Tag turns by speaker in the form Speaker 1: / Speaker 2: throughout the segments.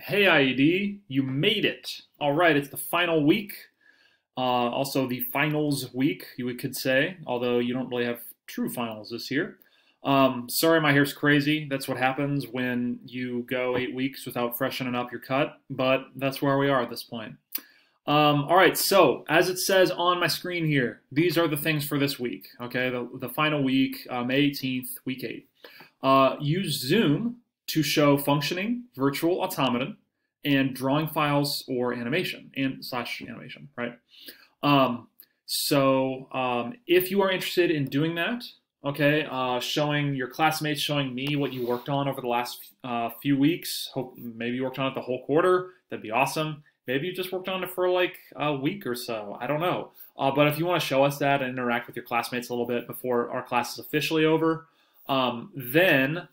Speaker 1: Hey IED, you made it. All right, it's the final week. Uh, also the finals week, you could say, although you don't really have true finals this year. Um, sorry, my hair's crazy. That's what happens when you go eight weeks without freshening up your cut, but that's where we are at this point. Um, all right, so as it says on my screen here, these are the things for this week, okay? The, the final week, uh, May 18th, week 8. Uh, use Zoom to show functioning virtual automaton and drawing files or animation and slash animation, right? Um, so um, if you are interested in doing that, okay, uh, showing your classmates, showing me what you worked on over the last uh, few weeks, hope maybe you worked on it the whole quarter, that'd be awesome. Maybe you just worked on it for like a week or so, I don't know. Uh, but if you want to show us that and interact with your classmates a little bit before our class is officially over, um, then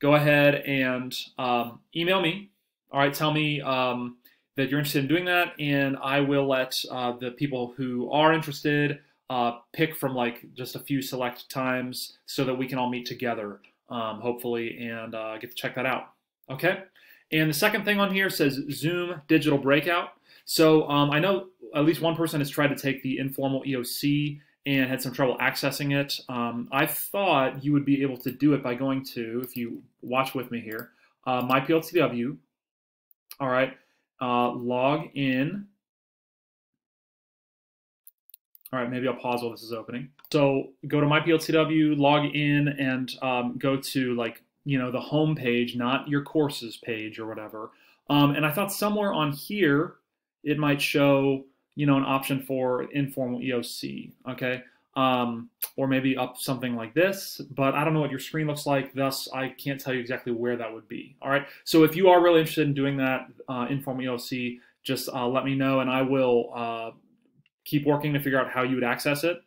Speaker 1: go ahead and um, email me. All right, tell me um, that you're interested in doing that, and I will let uh, the people who are interested uh, pick from like just a few select times so that we can all meet together, um, hopefully, and uh, get to check that out. Okay. And the second thing on here says Zoom Digital Breakout. So um, I know at least one person has tried to take the informal EOC and had some trouble accessing it. Um, I thought you would be able to do it by going to, if you watch with me here, uh, mypltw. All right, uh, log in. All right, maybe I'll pause while this is opening. So go to mypltw, log in, and um, go to like you know the home page, not your courses page or whatever. Um, and I thought somewhere on here it might show you know, an option for informal EOC, okay? Um, or maybe up something like this, but I don't know what your screen looks like, thus I can't tell you exactly where that would be, all right? So if you are really interested in doing that uh, informal EOC, just uh, let me know and I will uh, keep working to figure out how you would access it.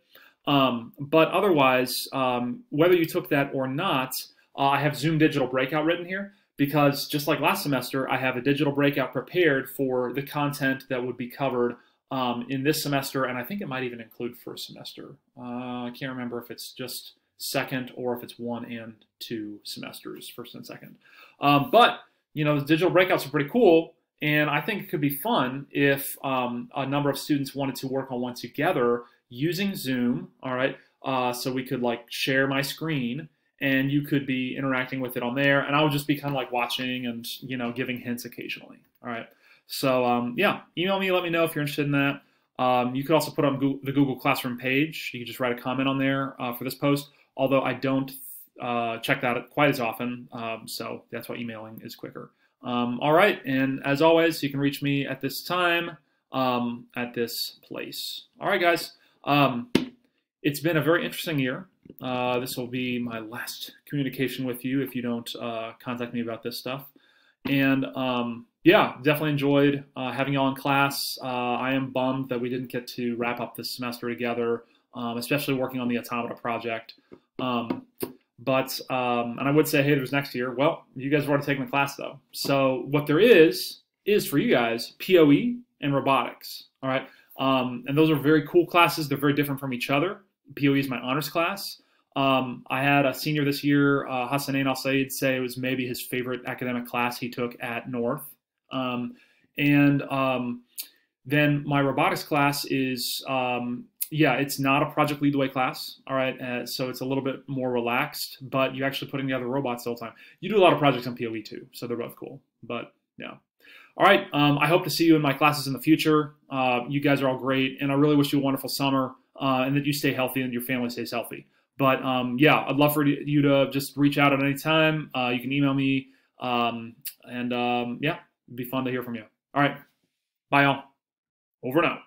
Speaker 1: Um, but otherwise, um, whether you took that or not, uh, I have Zoom Digital Breakout written here because just like last semester, I have a digital breakout prepared for the content that would be covered um, in this semester, and I think it might even include first semester. Uh, I can't remember if it's just second or if it's one and two semesters, first and second. Um, but you know, the digital breakouts are pretty cool, and I think it could be fun if um, a number of students wanted to work on one together using Zoom. All right, uh, so we could like share my screen. And you could be interacting with it on there, and I would just be kind of like watching and you know giving hints occasionally. All right. So um, yeah, email me. Let me know if you're interested in that. Um, you could also put on Google, the Google Classroom page. You can just write a comment on there uh, for this post. Although I don't uh, check that quite as often, um, so that's why emailing is quicker. Um, all right, and as always, you can reach me at this time um, at this place. All right, guys. Um, it's been a very interesting year. Uh, this will be my last communication with you if you don't uh, contact me about this stuff. And yeah, definitely enjoyed uh, having you all in class. Uh, I am bummed that we didn't get to wrap up this semester together, um, especially working on the Automata project. Um, but, um, and I would say, hey, there's next year. Well, you guys have already taken the class though. So what there is, is for you guys, POE and robotics. All right. Um, and those are very cool classes. They're very different from each other. POE is my honors class. Um, I had a senior this year, uh, Al Said, say it was maybe his favorite academic class he took at North. Um, and um, then my robotics class is, um, yeah, it's not a project lead the way class. All right. Uh, so it's a little bit more relaxed, but you're actually putting together robots the whole time. You do a lot of projects on POE too. So they're both cool. But yeah. All right. Um, I hope to see you in my classes in the future. Uh, you guys are all great. And I really wish you a wonderful summer uh, and that you stay healthy and your family stays healthy. But um, yeah, I'd love for you to just reach out at any time. Uh, you can email me. Um, and um, yeah, It'd be fun to hear from you. All right. Bye, all. Over now.